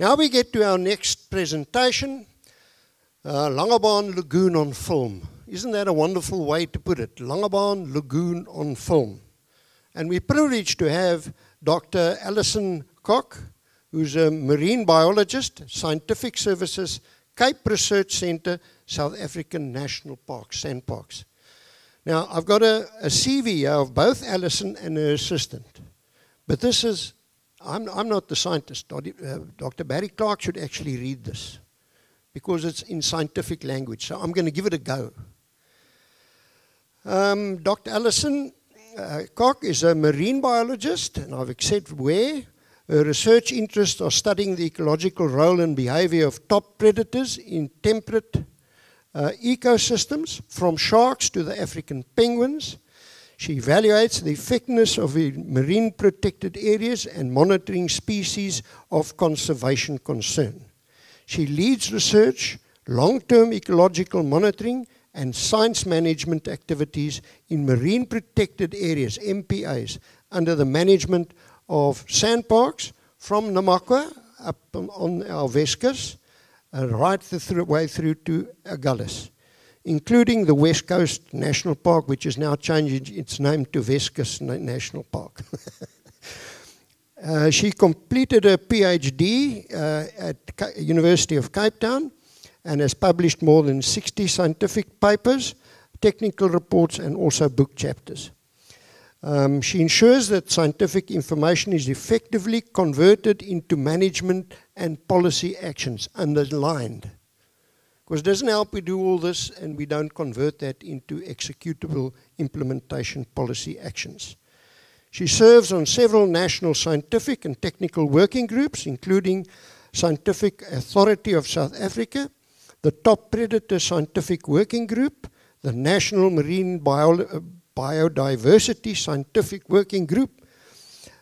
Now we get to our next presentation, uh, Langebaan Lagoon on film. Isn't that a wonderful way to put it? Langebaan Lagoon on film. And we're privileged to have Dr. Alison Kock, who's a marine biologist, scientific services, Cape Research Centre, South African National Parks, SANParks. Now, I've got a, a CV of both Alison and her assistant. But this is, I'm, I'm not the scientist. Dr. Uh, Barry Clark should actually read this because it's in scientific language. So I'm going to give it a go. Um, Dr. Alison uh, Kock is a marine biologist, and I've accepted where. Her research interests are studying the ecological role and behavior of top predators in temperate uh, ecosystems, from sharks to the African penguins. She evaluates the effectiveness of marine protected areas and monitoring species of conservation concern. She leads research, long term ecological monitoring, and science management activities in marine protected areas, MPAs, under the management of SANParks from Namakwa up on our Weskus, uh, right the way through to Agulhas, including the West Coast National Park, which is now changing its name to Weskus National Park. uh, she completed a PhD uh, at University of Cape Town and has published more than 60 scientific papers, technical reports, and also book chapters. Um, she ensures that scientific information is effectively converted into management and policy actions, underlined. Because it doesn't help we do all this and we don't convert that into executable implementation policy actions. She serves on several national scientific and technical working groups, including Scientific Authority of South Africa, the Top Predator Scientific Working Group, the National Marine Bio Biodiversity Scientific Working Group,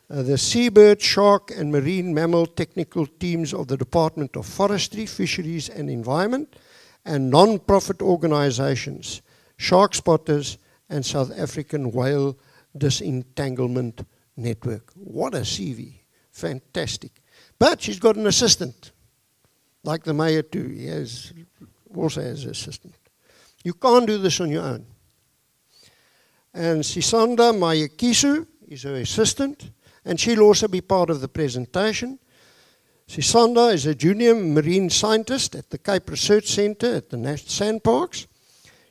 uh, the seabird, shark, and marine mammal technical teams of the Department of Forestry, Fisheries, and Environment, and non profit organizations, Shark Spotters, and South African Whale Disentanglement Network. What a CV! Fantastic. But she's got an assistant, like the mayor, too. He has, also has an assistant. You can't do this on your own. And Sisanda Mayekiso is her assistant, and she'll also be part of the presentation. Sisanda is a junior marine scientist at the Cape Research Centre at the National SANParks.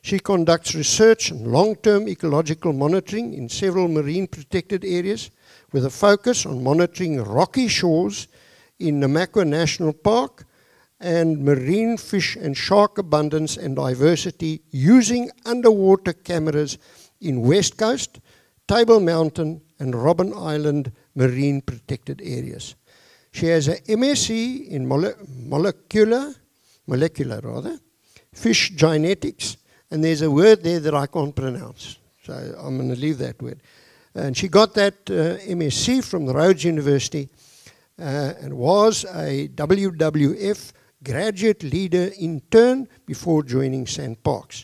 She conducts research and long term ecological monitoring in several marine protected areas with a focus on monitoring rocky shores in Namakwa National Park and marine fish and shark abundance and diversity using underwater cameras in West Coast, Table Mountain, and Robben Island marine protected areas. She has an MSc in mole molecular, molecular rather, fish genetics, and there's a word there that I can't pronounce. So I'm going to leave that word. And she got that uh, MSc from the Rhodes University uh, and was a WWF graduate leader intern before joining SANParks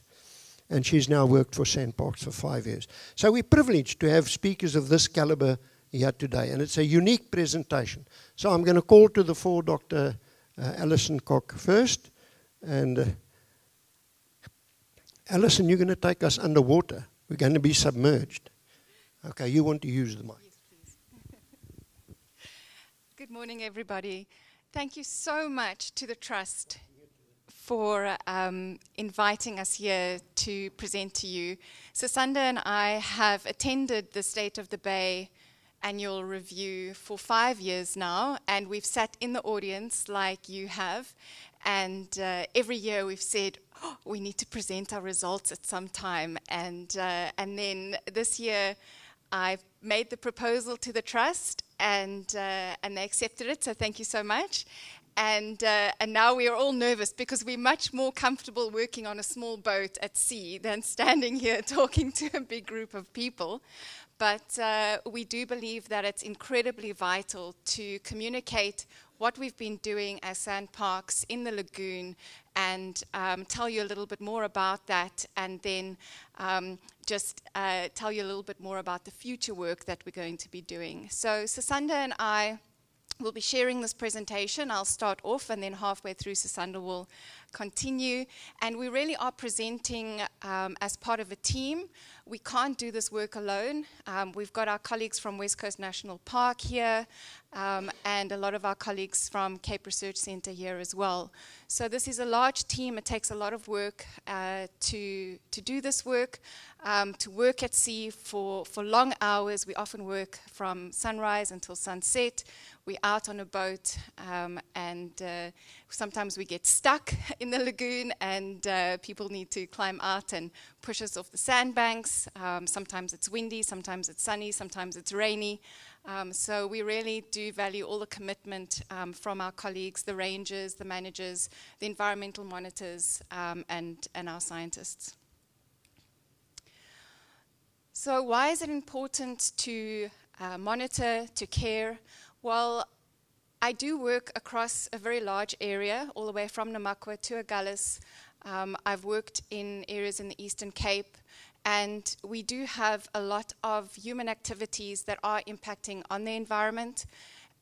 and she's now worked for SANParks for five years. So we're privileged to have speakers of this caliber here today, and it's a unique presentation. So I'm going to call to the fore Dr. Uh, Alison Kock first, and uh, Alison, you're going to take us underwater. We're going to be submerged. Okay, you want to use the mic. Yes. Good morning, everybody. Thank you so much to the Trust for um, inviting us here to present to you. Sisanda and I have attended the State of the Bay annual review for five years now, and we've sat in the audience like you have. And uh, every year we've said, oh, we need to present our results at some time. And, uh, and then this year, I've made the proposal to the trust, and, uh, and they accepted it, so thank you so much. And, uh, and now we are all nervous because we're much more comfortable working on a small boat at sea than standing here talking to a big group of people. But uh, we do believe that it's incredibly vital to communicate what we've been doing as SANParks in the lagoon and um, tell you a little bit more about that and then um, just uh, tell you a little bit more about the future work that we're going to be doing. So Sisanda and I will be sharing this presentation. I'll start off and then halfway through Sisanda will continue. And we really are presenting um, as part of a team. We can't do this work alone. Um, we've got our colleagues from West Coast National Park here um, and a lot of our colleagues from Cape Research Centre here as well. So this is a large team. It takes a lot of work uh, to, to do this work, um, to work at sea for, for long hours. We often work from sunrise until sunset. We're out on a boat um, and uh, sometimes we get stuck in the lagoon and uh, people need to climb out and push us off the sandbanks. Um, sometimes it's windy, sometimes it's sunny, sometimes it's rainy. Um, so we really do value all the commitment um, from our colleagues, the rangers, the managers, the environmental monitors, um, and, and our scientists. So why is it important to uh, monitor, to care? Well, I do work across a very large area, all the way from Namakwa to Agulhas. Um, I've worked in areas in the Eastern Cape, and we do have a lot of human activities that are impacting on the environment.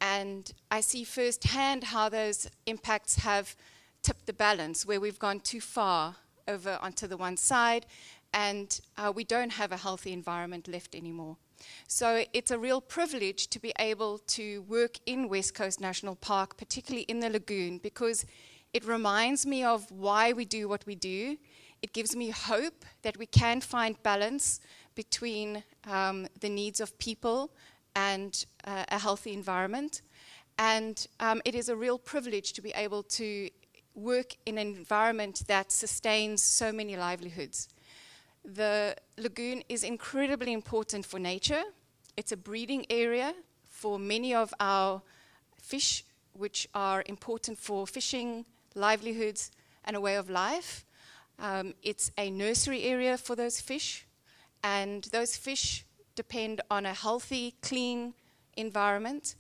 And I see firsthand how those impacts have tipped the balance, where we've gone too far over onto the one side, and uh, we don't have a healthy environment left anymore. So it's a real privilege to be able to work in West Coast National Park, particularly in the lagoon, because it reminds me of why we do what we do it gives me hope that we can find balance between um, the needs of people and uh, a healthy environment. And um, it is a real privilege to be able to work in an environment that sustains so many livelihoods. The lagoon is incredibly important for nature. It's a breeding area for many of our fish, which are important for fishing, livelihoods, and a way of life. Um, it's a nursery area for those fish, and those fish depend on a healthy, clean environment,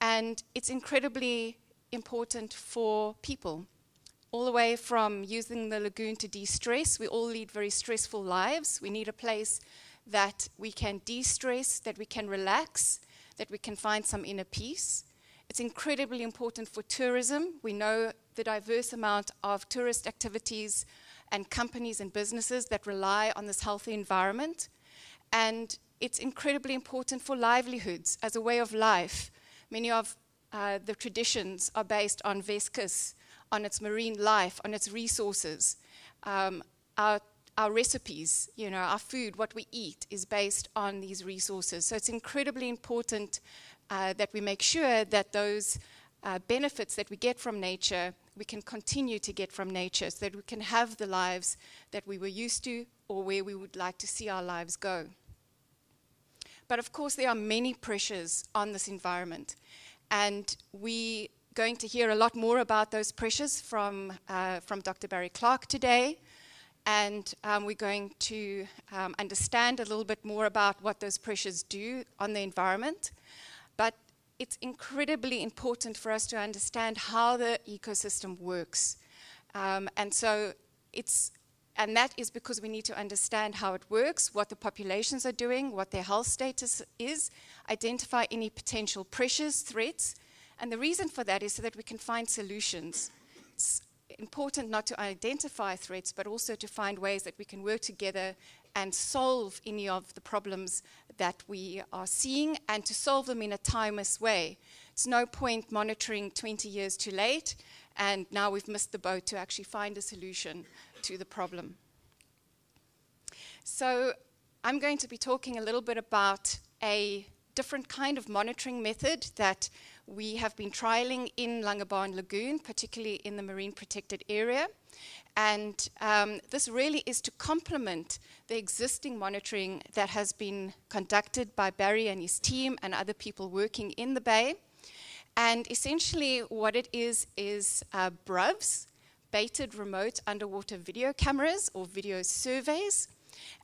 and it's incredibly important for people. All the way from using the lagoon to de stress, we all lead very stressful lives. We need a place that we can de stress, that we can relax, that we can find some inner peace. It's incredibly important for tourism. We know the diverse amount of tourist activities and companies and businesses that rely on this healthy environment. And it's incredibly important for livelihoods as a way of life. Many of uh, the traditions are based on Weskus, on its marine life, on its resources. Um, our, our recipes, you know, our food, what we eat, is based on these resources. So it's incredibly important uh, that we make sure that those uh, benefits that we get from nature we can continue to get from nature so that we can have the lives that we were used to or where we would like to see our lives go. But of course, there are many pressures on this environment, and we're going to hear a lot more about those pressures from, uh, from Dr. Barry Clark today. And um, we're going to um, understand a little bit more about what those pressures do on the environment. But it's incredibly important for us to understand how the ecosystem works. Um, and so it's, and that is because we need to understand how it works, what the populations are doing, what their health status is, identify any potential pressures, threats. And the reason for that is so that we can find solutions. It's important not to identify threats, but also to find ways that we can work together and solve any of the problems that we are seeing and to solve them in a timeless way. It's no point monitoring 20 years too late and now we've missed the boat to actually find a solution to the problem. So I'm going to be talking a little bit about a different kind of monitoring method that we have been trialing in Langebaan Lagoon, particularly in the marine protected area. And um, this really is to complement the existing monitoring that has been conducted by Barry and his team and other people working in the bay. And essentially, what it is is uh, BRUVs, baited remote underwater video cameras or video surveys.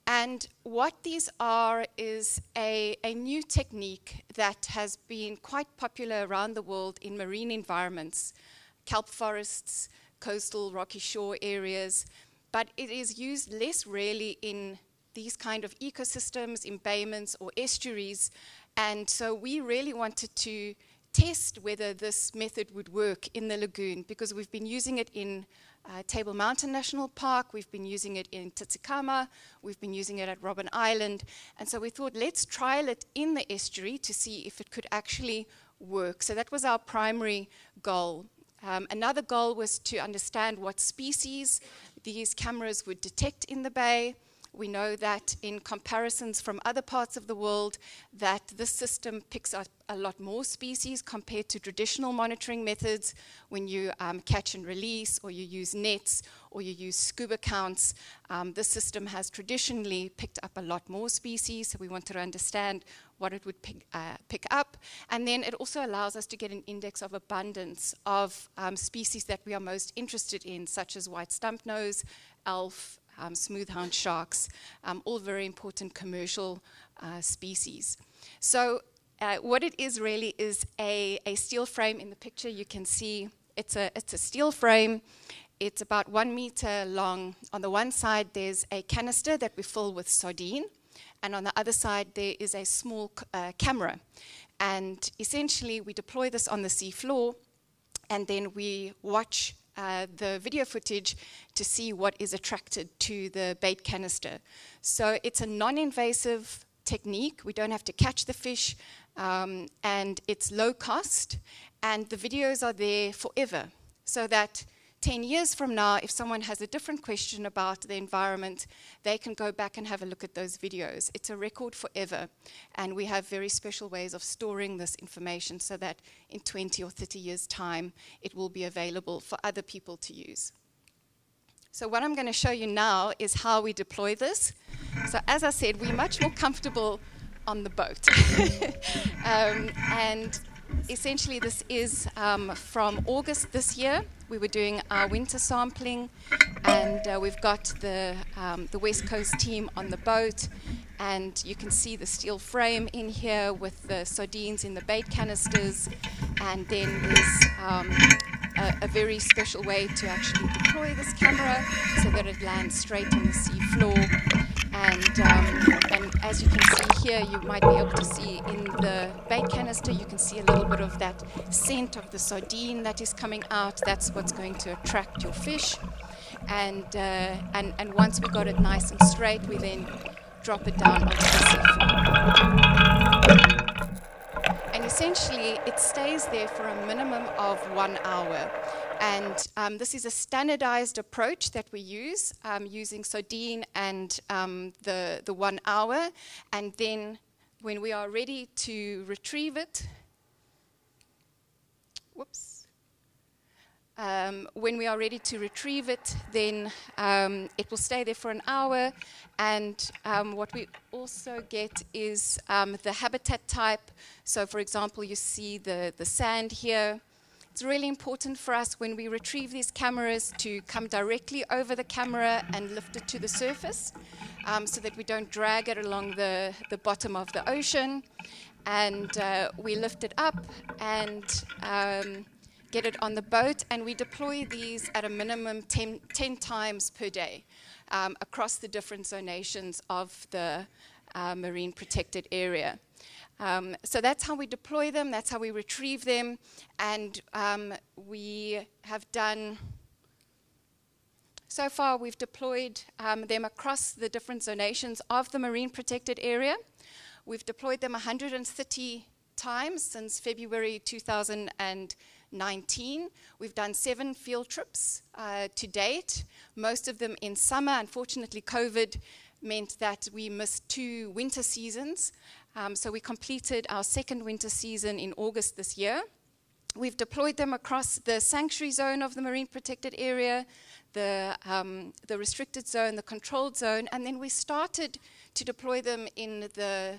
And what these are is a, a new technique that has been quite popular around the world in marine environments, kelp forests, coastal rocky shore areas, but it is used less rarely in these kind of ecosystems, embayments or estuaries. And so we really wanted to test whether this method would work in the lagoon because we've been using it in uh, Table Mountain National Park, we've been using it in Tsitsikamma, we've been using it at Robben Island, and so we thought let's trial it in the estuary to see if it could actually work. So that was our primary goal. Um, another goal was to understand what species these cameras would detect in the bay. We know that in comparisons from other parts of the world, that this system picks up a lot more species compared to traditional monitoring methods when you um, catch and release, or you use nets, or you use scuba counts. Um, this system has traditionally picked up a lot more species, so we wanted to understand what it would pick, uh, pick up. And then it also allows us to get an index of abundance of um, species that we are most interested in, such as white stumpnose, elf, um, smoothhound sharks, um, all very important commercial uh, species. So uh, what it is really is a, a steel frame. In the picture you can see it's a, it's a steel frame. It's about one meter long. On the one side there's a canister that we fill with sardine and on the other side there is a small uh, camera. And essentially we deploy this on the sea floor and then we watch uh, the video footage to see what is attracted to the bait canister. So it's a non-invasive technique. We don't have to catch the fish, um, and it's low cost, and the videos are there forever, so that 10 years from now, if someone has a different question about the environment, they can go back and have a look at those videos. It's a record forever, and we have very special ways of storing this information so that in 20 or 30 years' time, it will be available for other people to use. So what I'm going to show you now is how we deploy this. So as I said, we're much more comfortable on the boat. um, and essentially this is um, from August this year. We were doing our winter sampling and uh, we've got the, um, the West Coast team on the boat and you can see the steel frame in here with the sardines in the bait canisters and then there's um, a, a, very special way to actually deploy this camera so that it lands straight on the sea floor and, um, as you can see here, you might be able to see in the bait canister, you can see a little bit of that scent of the sardine that is coming out. That's what's going to attract your fish. And, uh, and, and once we got it nice and straight, we then drop it down onto the seafloor and essentially it stays there for a minimum of one hour. And um, this is a standardized approach that we use um, using sardine and um, the, the one hour. And then when we are ready to retrieve it, whoops. Um, when we are ready to retrieve it, then um, it will stay there for an hour. And um, what we also get is um, the habitat type. So, for example, you see the, the sand here. It's really important for us when we retrieve these cameras to come directly over the camera and lift it to the surface um, so that we don't drag it along the, the bottom of the ocean. And uh, we lift it up and um, get it on the boat, and we deploy these at a minimum 10, 10 times per day um, across the different zonations of the uh, marine protected area. Um, so that's how we deploy them, that's how we retrieve them, and um, we have done, so far we've deployed um, them across the different zonations of the marine protected area. We've deployed them 130 times since February 2019. We've done seven field trips uh, to date, most of them in summer. Unfortunately, COVID meant that we missed two winter seasons. Um, so we completed our second winter season in August this year. We've deployed them across the sanctuary zone of the marine protected area, the, um, the restricted zone, the controlled zone, and then we started to deploy them in the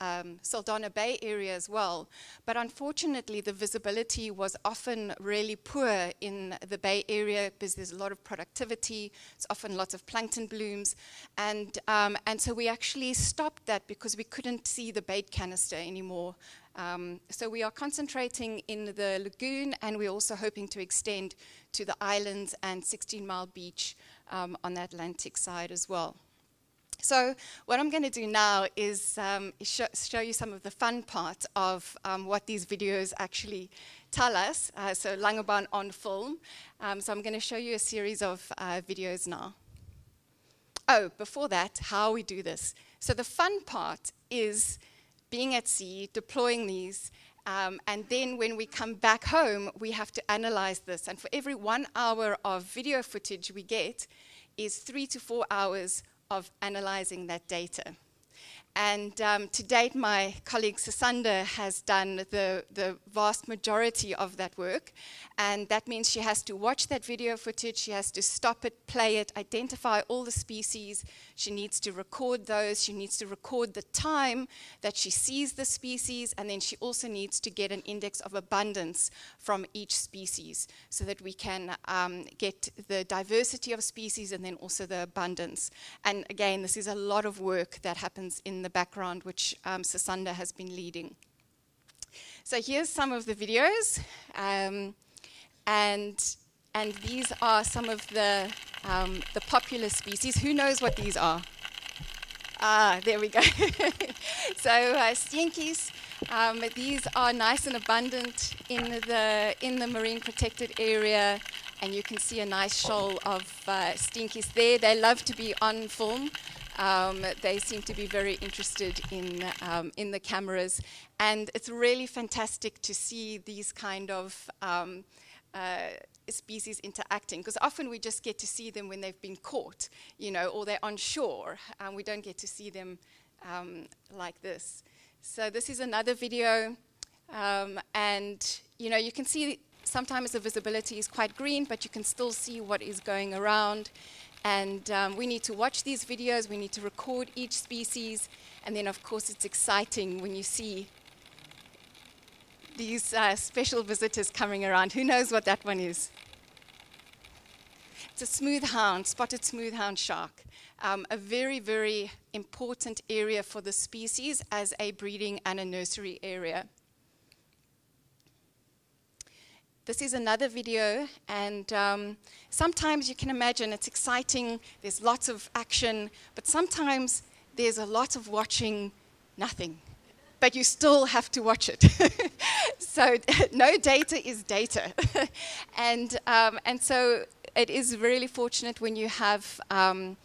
um, Saldanha Bay area as well. But unfortunately, the visibility was often really poor in the Bay area because there's a lot of productivity. It's often lots of plankton blooms. And, um, and so we actually stopped that because we couldn't see the bait canister anymore. Um, so we are concentrating in the lagoon and we're also hoping to extend to the islands and 16 Mile Beach um, on the Atlantic side as well. So what I'm going to do now is um, sh show you some of the fun part of um, what these videos actually tell us. Uh, so Langebaan on film. Um, so I'm going to show you a series of uh, videos now. Oh, before that, how we do this. So the fun part is being at sea, deploying these, um, and then when we come back home, we have to analyze this. And for every one hour of video footage we get, is three to four hours of analyzing that data. And um, to date, my colleague Sisanda has done the, the vast majority of that work. And that means she has to watch that video footage, she has to stop it, play it, identify all the species. She needs to record those. She needs to record the time that she sees the species. And then she also needs to get an index of abundance from each species so that we can um, get the diversity of species and then also the abundance. And again, this is a lot of work that happens in the background, which um, Sisanda has been leading. So here's some of the videos, um, and and these are some of the um, the popular species. Who knows what these are? Ah, there we go. so uh, um, these are nice and abundant in the in the marine protected area, and you can see a nice shoal of uh, steentjies there. They love to be on film. Um, they seem to be very interested in, um, in the cameras. And it's really fantastic to see these kind of um, uh, species interacting, because often we just get to see them when they've been caught, you know, or they're on shore, and we don't get to see them um, like this. So this is another video, um, and, you know, you can see sometimes the visibility is quite green, but you can still see what is going around. And um, we need to watch these videos, we need to record each species, and then of course it's exciting when you see these uh, special visitors coming around. Who knows what that one is? It's a smooth hound, spotted smooth hound shark. Um, a very, very important area for the species as a breeding and a nursery area. This is another video, and um, sometimes you can imagine it's exciting, there's lots of action, but sometimes there's a lot of watching nothing. But you still have to watch it. so, no data is data. and, um, and so, it is really fortunate when you have um,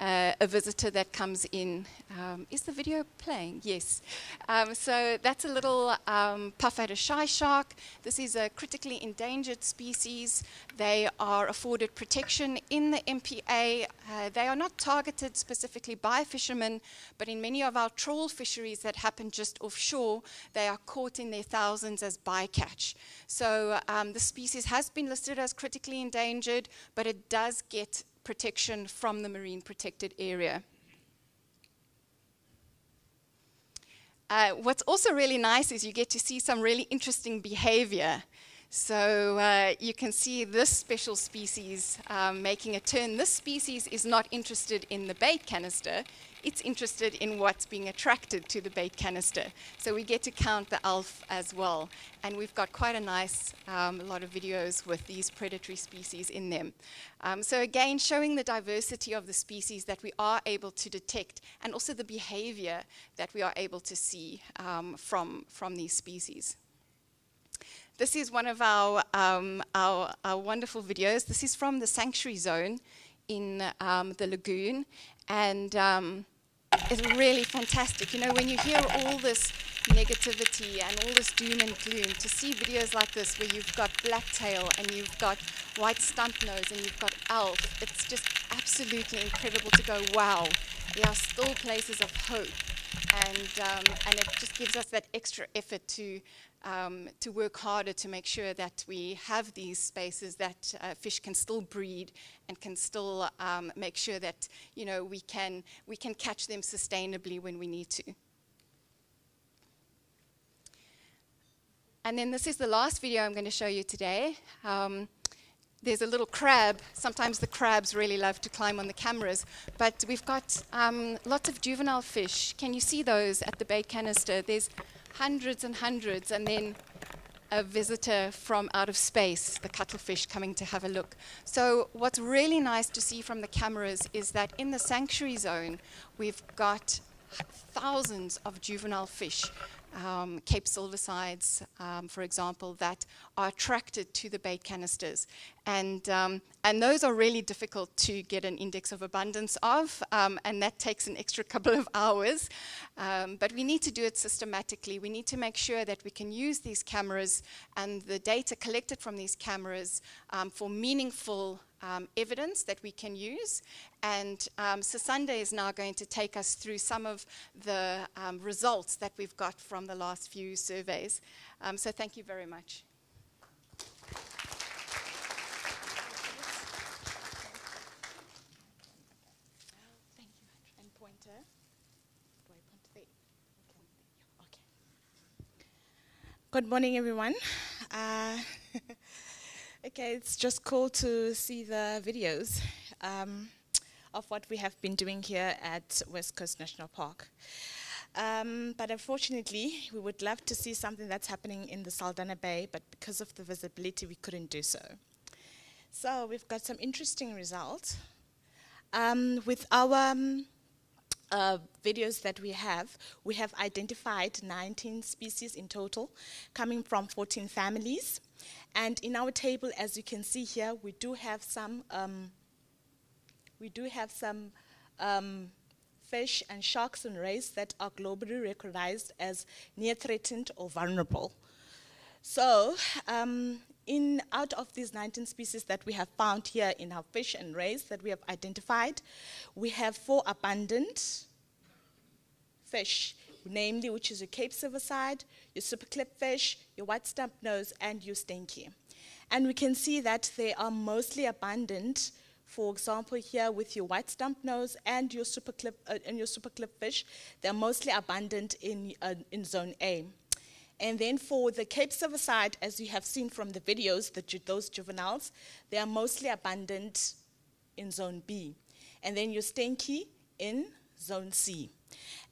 uh, a visitor that comes in. Um, is the video playing? Yes. Um, so that's a little um, puff-adder shy shark. This is a critically endangered species. They are afforded protection in the MPA. Uh, they are not targeted specifically by fishermen, but in many of our trawl fisheries that happen just offshore, they are caught in their thousands as bycatch. So um, the species has been listed as critically endangered, but it does get protection from the marine protected area. Uh, what's also really nice is you get to see some really interesting behavior. So uh, you can see this special species um, making a turn. This species is not interested in the bait canister it's interested in what's being attracted to the bait canister. So we get to count the elf as well. And we've got quite a nice um, lot of videos with these predatory species in them. Um, so again, showing the diversity of the species that we are able to detect and also the behavior that we are able to see um, from, from these species. This is one of our, um, our, our, wonderful videos. This is from the sanctuary zone in um, the lagoon. And um, is really fantastic. You know, when you hear all this negativity and all this doom and gloom, to see videos like this where you've got blacktail and you've got white stump nose and you've got elf, it's just absolutely incredible to go, wow, there are still places of hope. And, um, and it just gives us that extra effort to um, to work harder to make sure that we have these spaces that uh, fish can still breed and can still um, make sure that you know we can we can catch them sustainably when we need to. And then this is the last video I'm going to show you today. There's a little crab. Sometimes the crabs really love to climb on the cameras, but we've got um, lots of juvenile fish. Can you see those at the bait canister? There's hundreds and hundreds, and then a visitor from out of space, the cuttlefish, coming to have a look. So, what's really nice to see from the cameras is that in the sanctuary zone, we've got thousands of juvenile fish um, Cape silversides, um, for example, that are attracted to the bait canisters. And, um, and those are really difficult to get an index of abundance of, um, and that takes an extra couple of hours. Um, but we need to do it systematically. We need to make sure that we can use these cameras and the data collected from these cameras um, for meaningful um, evidence that we can use. And um, Sisanda is now going to take us through some of the um, results that we've got from the last few surveys. So thank you very much. Good morning, everyone. Uh, Okay, it's just cool to see the videos um, of what we have been doing here at West Coast National Park. Um, but unfortunately, we would love to see something that's happening in the Saldanha Bay, but because of the visibility, we couldn't do so. So we've got some interesting results. Um, with our um, uh, videos that we have, we have identified 19 species in total, coming from 14 families. And in our table, as you can see here, we do have some, um, we do have some um, fish and sharks and rays that are globally recognized as near threatened or vulnerable. So, um, in out of these 19 species that we have found here in our fish and rays that we have identified, we have four abundant fish namely which is your Cape silverside, your super klipfish, your white stump nose, and your steentjie. And we can see that they are mostly abundant. For example, here with your white stump nose and your super clip uh, and your super klipfish, they're mostly abundant in uh, in zone A. And then for the Cape silverside, as you have seen from the videos, the, those juveniles, they are mostly abundant in zone B. And then your steentjie in zone C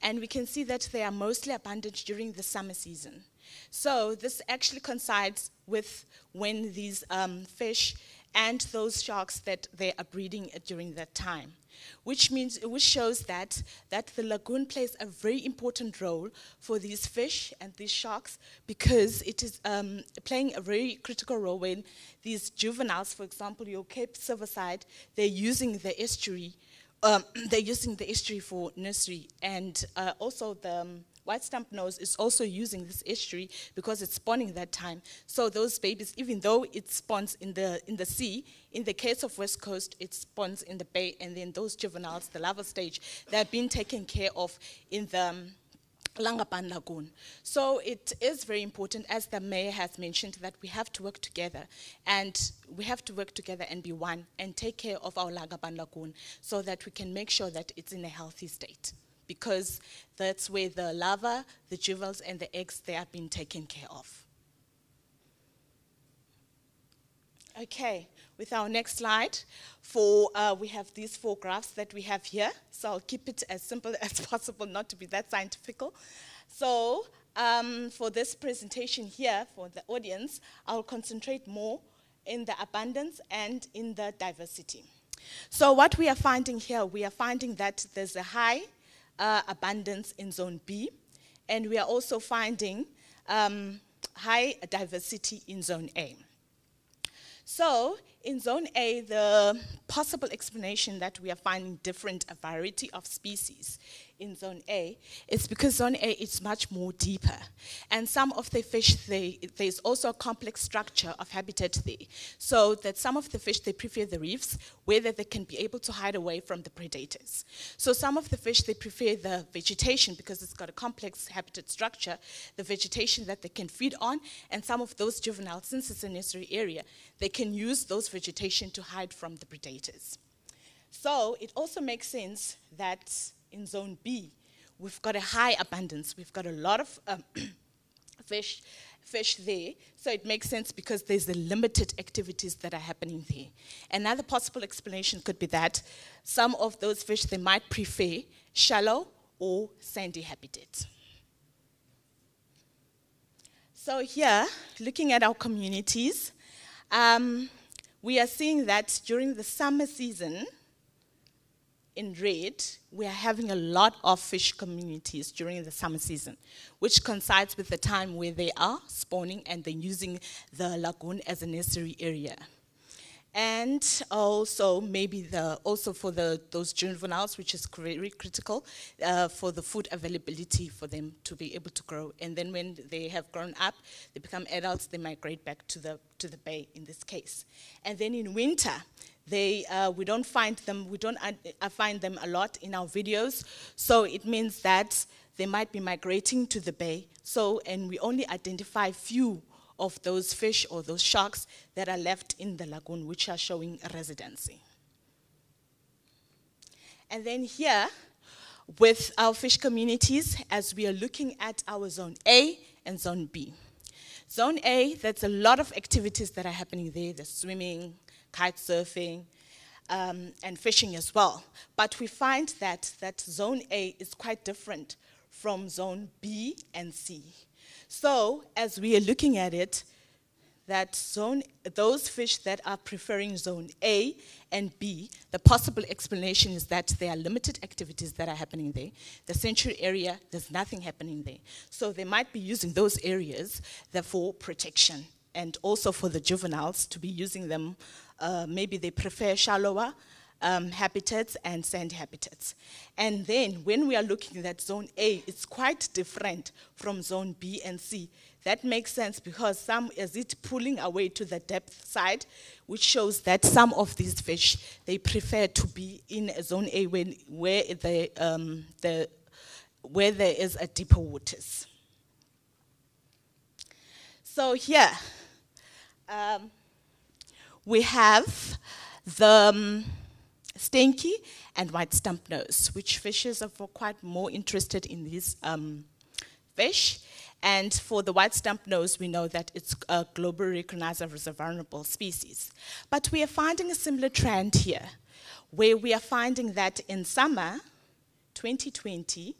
and we can see that they are mostly abundant during the summer season. So this actually coincides with when these um, fish and those sharks that they are breeding during that time, which means which shows that that the lagoon plays a very important role for these fish and these sharks because it is um, playing a very critical role when these juveniles, for example, your Cape silverside, they're using the estuary um, they're using the estuary for nursery, and uh, also the um, white stump nose is also using this estuary because it's spawning that time. So those babies, even though it spawns in the in the sea, in the case of West Coast, it spawns in the bay, and then those juveniles, the larval stage, they're being taken care of in the um, Langebaan Lagoon. So it is very important, as the mayor has mentioned, that we have to work together and we have to work together and be one and take care of our Langebaan Lagoon so that we can make sure that it's in a healthy state because that's where the larvae, the juveniles, and the eggs, they have been taken care of. Okay, with our next slide, for uh, we have these four graphs that we have here. So I'll keep it as simple as possible, not to be that scientific. So um, for this presentation here, for the audience, I'll concentrate more in the abundance and in the diversity. So what we are finding here, we are finding that there's a high uh, abundance in zone B, and we are also finding um, high diversity in zone A. So in zone A, the possible explanation that we are finding different variety of species in zone A it's because zone A is much more deeper. And some of the fish, they, there's also a complex structure of habitat there. So that some of the fish, they prefer the reefs where they can be able to hide away from the predators. So some of the fish, they prefer the vegetation because it's got a complex habitat structure, the vegetation that they can feed on. And some of those juveniles, since it's a necessary area, they can use those vegetation to hide from the predators. So it also makes sense that in zone B, we've got a high abundance. We've got a lot of um, fish, fish there. So it makes sense because there's the limited activities that are happening there. Another possible explanation could be that some of those fish, they might prefer shallow or sandy habitats. So here, looking at our communities, um, we are seeing that during the summer season, in red, we are having a lot of fish communities during the summer season, which coincides with the time where they are spawning and they're using the lagoon as a nursery area and also maybe the also for the those juveniles, which is very critical uh, for the food availability for them to be able to grow. And then when they have grown up, they become adults, they migrate back to the to the bay in this case. And then in winter, they uh, we don't find them we don't uh, find them a lot in our videos. So it means that they might be migrating to the bay. So and we only identify few of those fish or those sharks that are left in the lagoon, which are showing residency. And then here, with our fish communities, as we are looking at our zone A and zone B. Zone A, there's a lot of activities that are happening there. There's swimming, kite surfing, um, and fishing as well. But we find that, that zone A is quite different from zone B and C. So, as we are looking at it, that zone, those fish that are preferring zone A and B, the possible explanation is that there are limited activities that are happening there. The sanctuary area, there's nothing happening there. So they might be using those areas for protection and also for the juveniles to be using them. Uh, maybe they prefer shallower um, habitats and sand habitats. And then when we are looking at zone A, it's quite different from zone B and C. That makes sense because some is it pulling away to the depth side, which shows that some of these fish they prefer to be in zone A when, where um, the where there is a deeper waters. So here um, we have the um, and white stump nose, which fishes are quite more interested in these um, fish. And for the white stump nose, we know that it's a globally recognized as a vulnerable species. But we are finding a similar trend here, where we are finding that in summer 2020,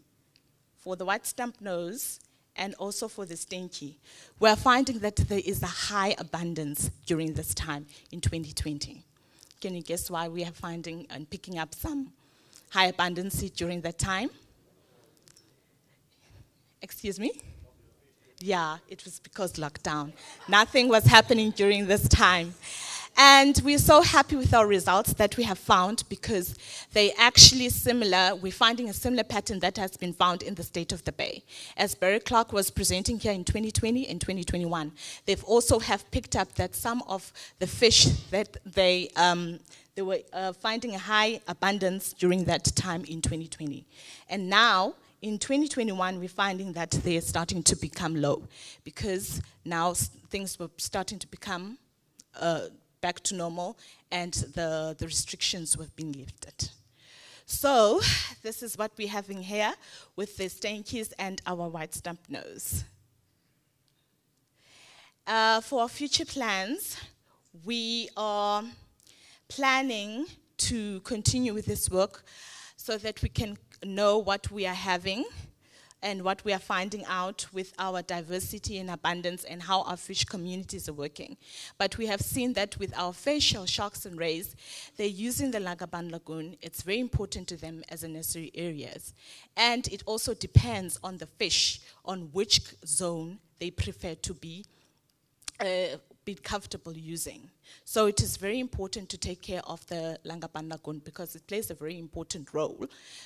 for the white stump nose and also for the steentjie, we are finding that there is a high abundance during this time in 2020. Can you guess why we are finding and picking up some high abundance during that time? Excuse me? Yeah, it was because lockdown. Nothing was happening during this time. And we're so happy with our results that we have found because they actually similar, we're finding a similar pattern that has been found in the state of the Bay. As Barry Clark was presenting here in 2020 and 2021, they've also have picked up that some of the fish that they, um, they were uh, finding a high abundance during that time in 2020. And now, in 2021, we're finding that they're starting to become low because now things were starting to become uh, back to normal and the, the restrictions were being lifted. So this is what we're having here with the steentjies and our white stump nose. Uh, for our future plans, we are planning to continue with this work so that we can know what we are having and what we are finding out with our diversity and abundance and how our fish communities are working. But we have seen that with our facial sharks and rays, they're using the Langebaan Lagoon. It's very important to them as a nursery areas. And it also depends on the fish, on which zone they prefer to be uh, be comfortable using. So it is very important to take care of the Langebaan Lagoon because it plays a very important role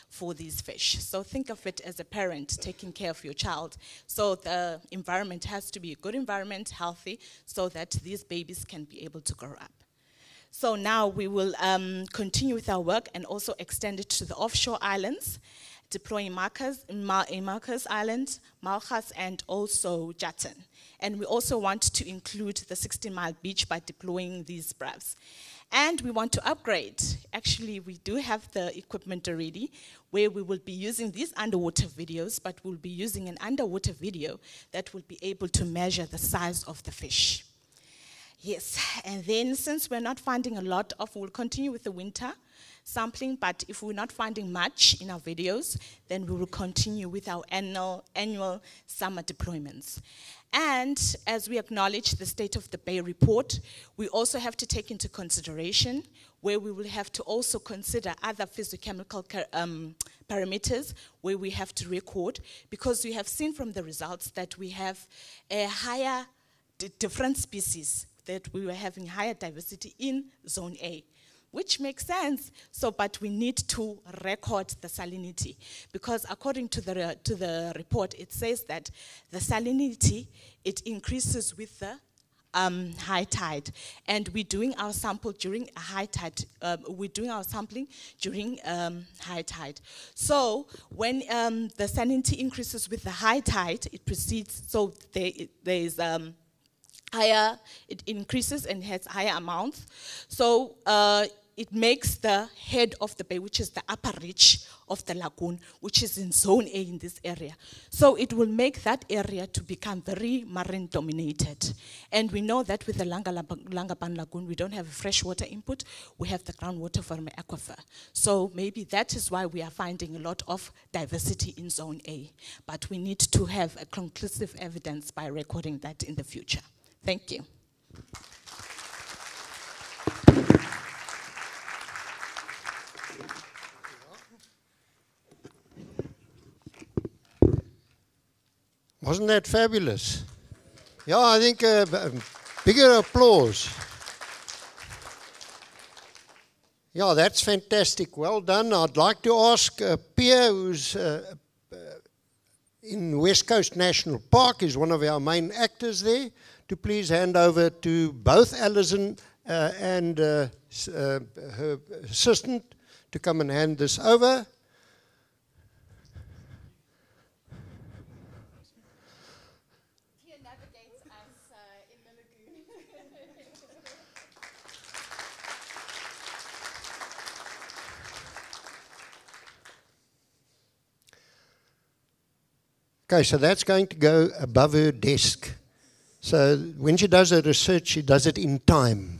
for these fish. So think of it as a parent taking care of your child. So the environment has to be a good environment, healthy, so that these babies can be able to grow up. So now we will um, continue with our work and also extend it to the offshore islands deploying markers in, Marcus Island, Malgas, and also Jutten. And we also want to include the 16 mile beach by deploying these BRUVs. And we want to upgrade. Actually, we do have the equipment already where we will be using these underwater videos, but we'll be using an underwater video that will be able to measure the size of the fish. Yes, and then since we're not finding a lot of, we'll continue with the winter sampling, but if we're not finding much in our videos, then we will continue with our annual, annual summer deployments. And as we acknowledge the State of the Bay report, we also have to take into consideration where we will have to also consider other physiochemical um, parameters where we have to record because we have seen from the results that we have a higher different species that we were having higher diversity in zone A which makes sense. So, but we need to record the salinity because according to the, to the report, it says that the salinity, it increases with the um, high tide. And we're doing our sample during high tide. Um, we're doing our sampling during um, high tide. So when um, the salinity increases with the high tide, it proceeds, so there, there is um, higher, it increases and has higher amounts. So uh, it makes the head of the bay, which is the upper reach of the lagoon, which is in zone A in this area. So it will make that area to become very marine dominated. And we know that with the Langebaan Lagoon, we don't have a freshwater input, we have the groundwater from the aquifer. So maybe that is why we are finding a lot of diversity in zone A. But we need to have a conclusive evidence by recording that in the future. Thank you. Wasn't that fabulous? Yeah, I think uh, bigger applause. Yeah, that's fantastic. Well done. I'd like to ask uh, Pierre, who's uh, uh, in West Coast National Park, is one of our main actors there, to please hand over to both Alison uh, and her assistant to come and hand this over. Okay, so that's going to go above her desk. So when she does her research, she does it in time.